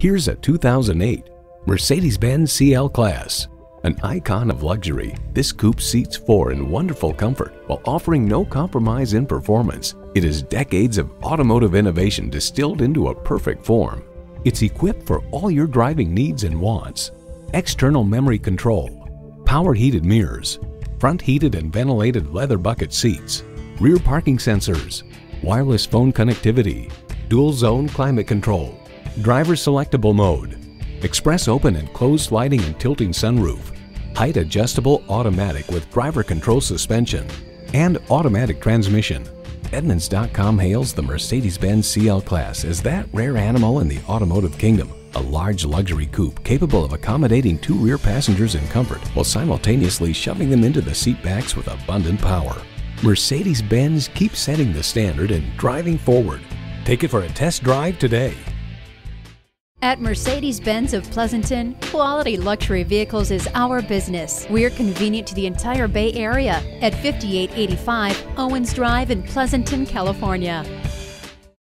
Here's a 2008 Mercedes-Benz CL Class. An icon of luxury, this coupe seats four in wonderful comfort while offering no compromise in performance. It is decades of automotive innovation distilled into a perfect form. It's equipped for all your driving needs and wants. External memory control, power heated mirrors, front heated and ventilated leather bucket seats, rear parking sensors, wireless phone connectivity, dual zone climate control, driver selectable mode, express open and closed sliding and tilting sunroof, height adjustable automatic with driver control suspension, and automatic transmission. Edmunds.com hails the Mercedes-Benz CL Class as that rare animal in the automotive kingdom. A large luxury coupe capable of accommodating two rear passengers in comfort while simultaneously shoving them into the seat backs with abundant power. Mercedes-Benz keeps setting the standard and driving forward. Take it for a test drive today. At Mercedes Benz of Pleasanton, quality luxury vehicles is our business. We're convenient to the entire Bay Area at 5885 Owens Drive in Pleasanton, California.